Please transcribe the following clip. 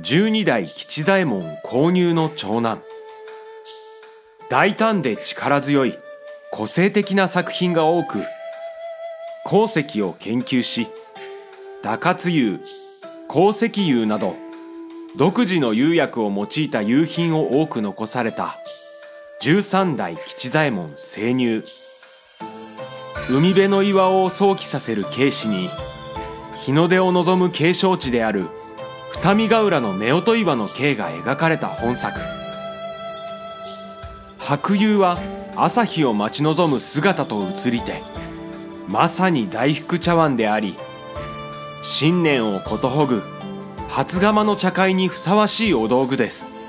十二代吉左衛門購入の長男。大胆で力強い個性的な作品が多く鉱石を研究し打活油鉱石油など独自の釉薬を用いた釉品を多く残された十三代吉左衛門生乳海辺の岩を想起させる景視に日の出を望む景勝地である二見ヶ浦の夫婦岩の景が描かれた本作。白夕は朝日を待ち望む姿と移りてまさに大福茶碗であり新年をことほぐ初釜の茶会にふさわしいお道具です。